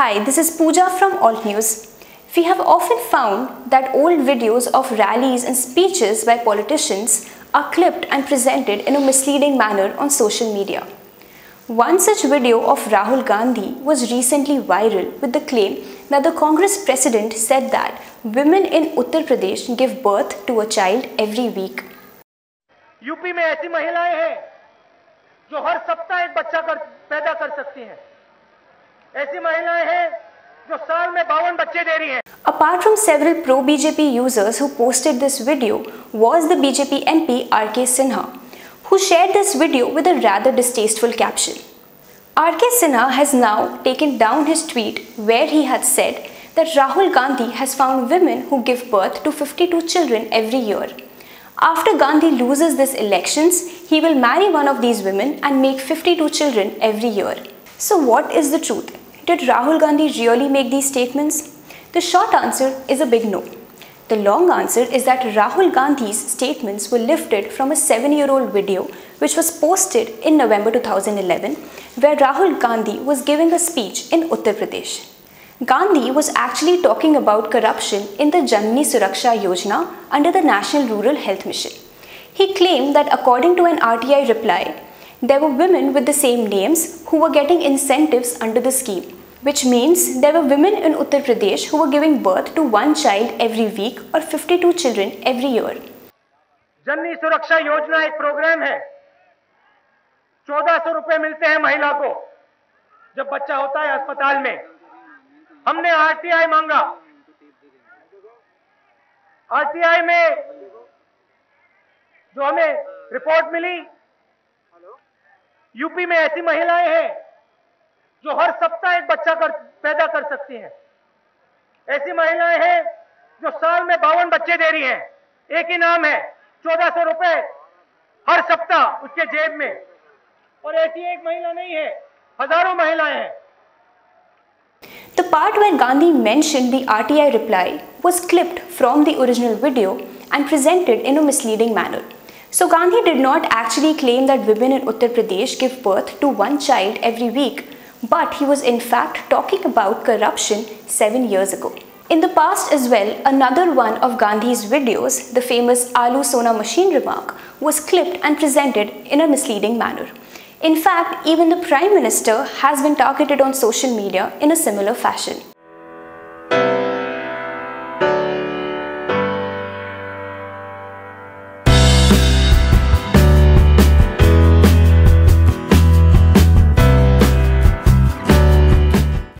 Hi, this is Pooja from Alt News. We have often found that old videos of rallies and speeches by politicians are clipped and presented in a misleading manner on social media. One such video of Rahul Gandhi was recently viral with the claim that the Congress president said that women in Uttar Pradesh give birth to a child every week. UP में ऐसी महिलाएं हैं जो हर सप्ताह एक बच्चा कर, पैदा कर सकती हैं ऐसी महिलाएं हैं जो साल में बावन बच्चे दे रही हैं Apart from several pro-BJP users who posted this video was the BJP MP RK Sinha, who shared this video with a rather distasteful caption. RK Sinha has now taken down his tweet where he had said that Rahul Gandhi has found women who give birth to 52 children every year. After Gandhi loses this elections, he will marry one of these women and make 52 children every year. So what is the truth? Did Rahul Gandhi really make these statements? The short answer is a big no. The long answer is that Rahul Gandhi's statements were lifted from a 7-year-old video which was posted in November 2011 where Rahul Gandhi was giving a speech in Uttar Pradesh. Gandhi was actually talking about corruption in the Janani Suraksha Yojana under the National Rural Health Mission. He claimed that according to an RTI reply, there were women with the same names who were getting incentives under the scheme, which means there were women in Uttar Pradesh who were giving birth to one child every week or 52 children every year. जननी सुरक्षा योजना एक programme है चौदह सौ रुपए मिलते हैं महिला को जब बच्चा होता है अस्पताल में हमने आरटीआई मांगा आरटीआई में जो हमें रिपोर्ट मिली यूपी में ऐसी महिलाएँ हैं जो हर सप्ताह एक बच्चा कर, पैदा कर सकती हैं ऐसी महिलाएँ हैं जो साल में बावन बच्चे दे रही हैं एक ही नाम है चौदह सौ रुपए हर सप्ताह उसके जेब में और ऐसी एक महिला नहीं है हज़ारों महिलाएँ हैं The part where Gandhi mentioned the RTI reply was clipped from the original video and presented in a misleading manner. So Gandhi did not actually claim that women in Uttar Pradesh give birth to one child every week, but he was in fact talking about corruption seven years ago. In the past as well, another one of Gandhi's videos, the famous Alu Sona machine remark, was clipped and presented in a misleading manner. In fact, even the Prime Minister has been targeted on social media in a similar fashion.